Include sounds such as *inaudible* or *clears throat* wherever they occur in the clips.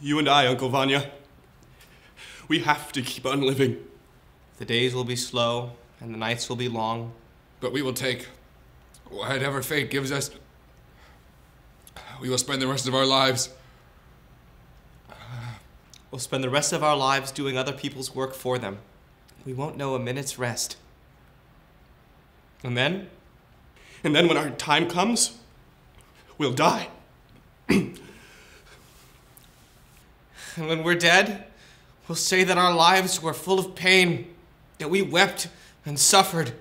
you and I, Uncle Vanya, we have to keep on living. The days will be slow, and the nights will be long. But we will take whatever fate gives us. We will spend the rest of our lives. We'll spend the rest of our lives doing other people's work for them. We won't know a minute's rest. And then? And then when our time comes, we'll die. *clears throat* and when we're dead, we'll say that our lives were full of pain, that we wept and suffered.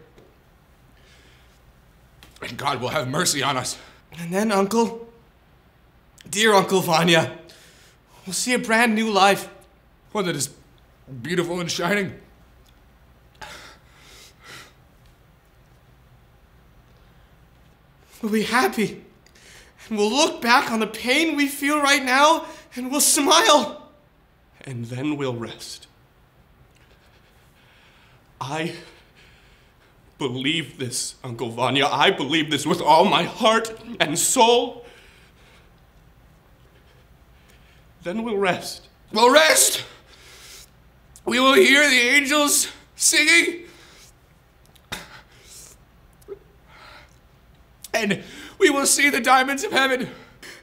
And God will have mercy on us. And then, Uncle, dear Uncle Vanya, we'll see a brand new life. One that is beautiful and shining. We'll be happy. And we'll look back on the pain we feel right now and we'll smile. And then we'll rest. I believe this, Uncle Vanya. I believe this with all my heart and soul. Then we'll rest. We'll rest! We will hear the angels singing. And we will see the diamonds of heaven.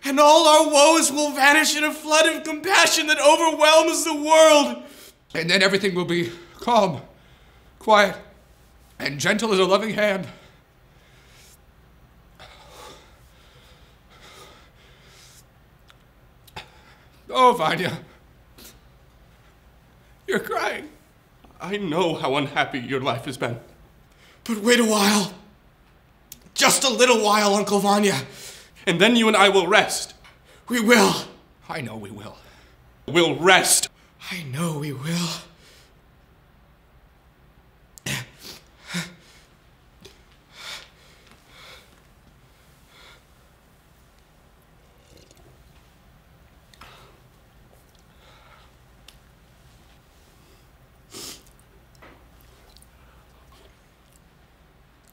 And all our woes will vanish in a flood of compassion that overwhelms the world. And then everything will be calm, quiet, and gentle as a loving hand. Oh, Vanya. You're crying. I know how unhappy your life has been. But wait a while. Just a little while, Uncle Vanya. And then you and I will rest. We will. I know we will. We'll rest. I know we will.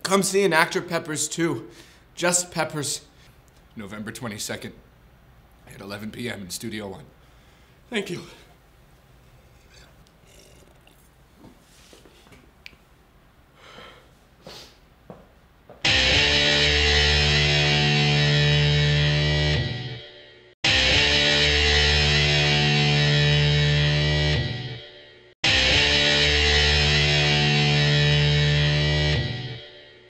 Come see an actor Peppers II. Just Peppers. November 22nd at 11 p.m. in Studio One. Thank you.